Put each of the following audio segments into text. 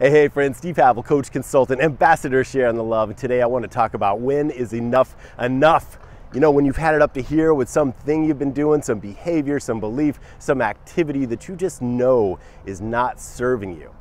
Hey, hey friends, Steve Havill, coach, consultant, ambassador sharing the love. And today I want to talk about when is enough enough? You know, when you've had it up to here with something you've been doing, some behavior, some belief, some activity that you just know is not serving you.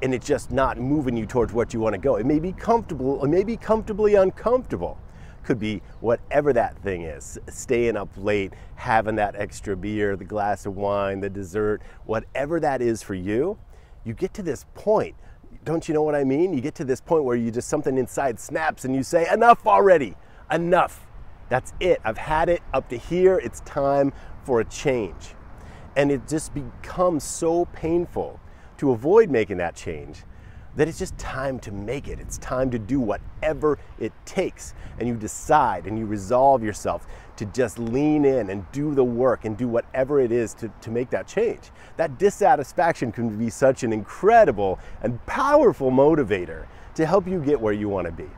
And it's just not moving you towards what you want to go. It may be comfortable, it may be comfortably uncomfortable. Could be whatever that thing is. Staying up late, having that extra beer, the glass of wine, the dessert, whatever that is for you, you get to this point don't you know what I mean? You get to this point where you just something inside snaps and you say, enough already, enough. That's it. I've had it up to here. It's time for a change. And it just becomes so painful to avoid making that change that it's just time to make it. It's time to do whatever it takes. And you decide and you resolve yourself to just lean in and do the work and do whatever it is to, to make that change. That dissatisfaction can be such an incredible and powerful motivator to help you get where you want to be.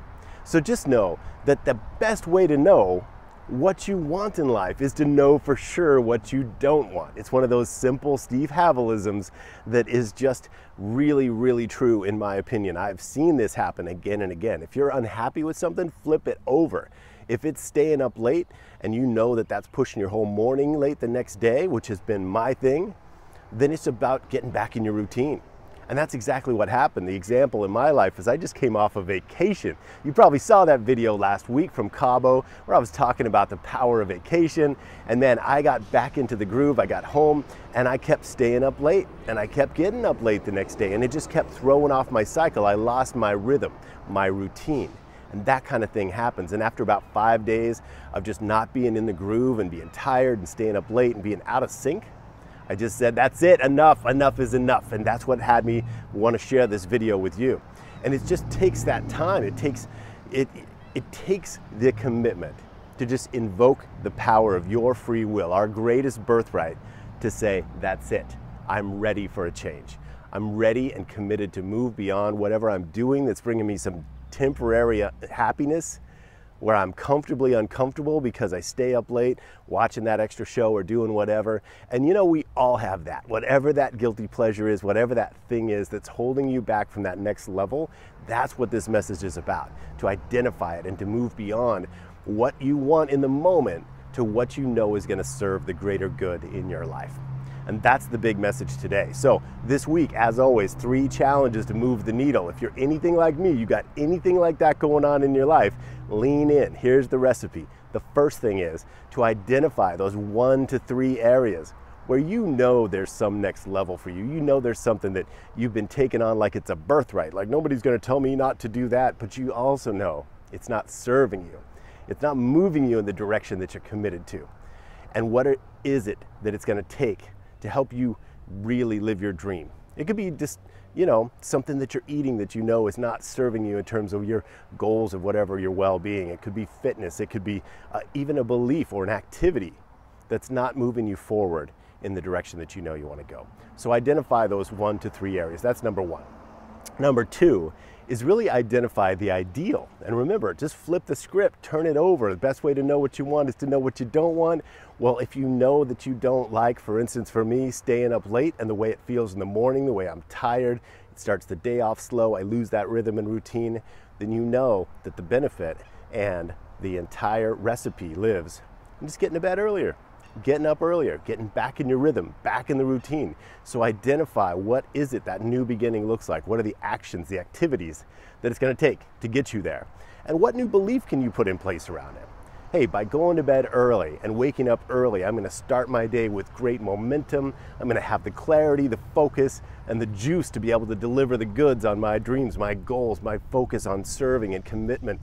So just know that the best way to know what you want in life is to know for sure what you don't want. It's one of those simple Steve Havillisms that is just really, really true in my opinion. I've seen this happen again and again. If you're unhappy with something, flip it over. If it's staying up late and you know that that's pushing your whole morning late the next day, which has been my thing, then it's about getting back in your routine. And that's exactly what happened. The example in my life is I just came off a vacation. You probably saw that video last week from Cabo where I was talking about the power of vacation. And then I got back into the groove. I got home and I kept staying up late and I kept getting up late the next day and it just kept throwing off my cycle. I lost my rhythm, my routine. And that kind of thing happens. And after about five days of just not being in the groove and being tired and staying up late and being out of sync, I just said, that's it, enough, enough is enough. And that's what had me want to share this video with you. And it just takes that time. It takes, it, it takes the commitment to just invoke the power of your free will, our greatest birthright, to say, that's it. I'm ready for a change. I'm ready and committed to move beyond whatever I'm doing that's bringing me some temporary uh, happiness where I'm comfortably uncomfortable because I stay up late watching that extra show or doing whatever. And you know, we all have that. Whatever that guilty pleasure is, whatever that thing is that's holding you back from that next level, that's what this message is about to identify it and to move beyond what you want in the moment to what you know is going to serve the greater good in your life. And that's the big message today. So, this week, as always, three challenges to move the needle. If you're anything like me, you got anything like that going on in your life, lean in. Here's the recipe. The first thing is to identify those one to three areas where you know there's some next level for you. You know there's something that you've been taking on like it's a birthright. Like nobody's going to tell me not to do that, but you also know it's not serving you. It's not moving you in the direction that you're committed to. And what is it that it's going to take to help you really live your dream. It could be just, you know, something that you're eating that you know is not serving you in terms of your goals of whatever your well being. It could be fitness, it could be uh, even a belief or an activity that's not moving you forward in the direction that you know you want to go. So identify those one to three areas. That's number one. Number two is really identify the ideal. And remember, just flip the script, turn it over. The best way to know what you want is to know what you don't want. Well, if you know that you don't like, for instance, for me, staying up late and the way it feels in the morning, the way I'm tired, it starts the day off slow, I lose that rhythm and routine, then you know that the benefit and the entire recipe lives in just getting to bed earlier getting up earlier, getting back in your rhythm, back in the routine. So identify what is it that new beginning looks like? What are the actions, the activities that it's going to take to get you there? And what new belief can you put in place around it? Hey, by going to bed early and waking up early, I'm going to start my day with great momentum. I'm going to have the clarity, the focus, and the juice to be able to deliver the goods on my dreams, my goals, my focus on serving and commitment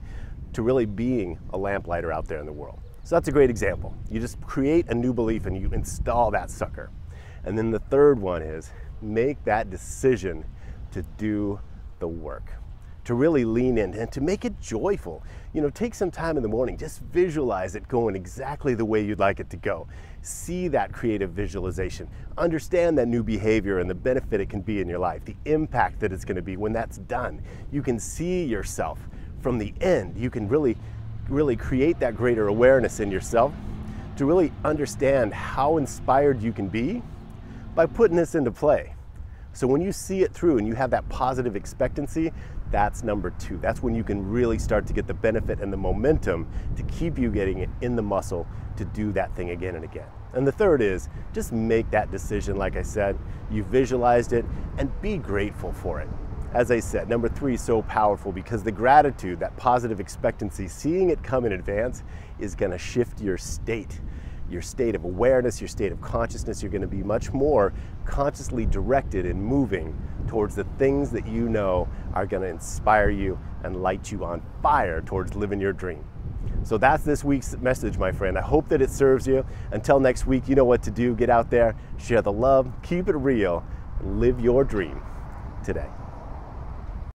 to really being a lamplighter out there in the world. So that's a great example. You just create a new belief and you install that sucker. And then the third one is make that decision to do the work, to really lean in and to make it joyful. You know, take some time in the morning, just visualize it going exactly the way you'd like it to go. See that creative visualization. Understand that new behavior and the benefit it can be in your life, the impact that it's going to be when that's done. You can see yourself from the end. You can really really create that greater awareness in yourself, to really understand how inspired you can be by putting this into play, So when you see it through and you have that positive expectancy, that's number two. That's when you can really start to get the benefit and the momentum to keep you getting it in the muscle to do that thing again and again. And the third is just make that decision, like I said, you visualized it and be grateful for it. As I said, number three is so powerful because the gratitude, that positive expectancy, seeing it come in advance is gonna shift your state your state of awareness, your state of consciousness, you're going to be much more consciously directed and moving towards the things that you know are going to inspire you and light you on fire towards living your dream. So that's this week's message, my friend. I hope that it serves you. Until next week, you know what to do. Get out there, share the love, keep it real, live your dream today.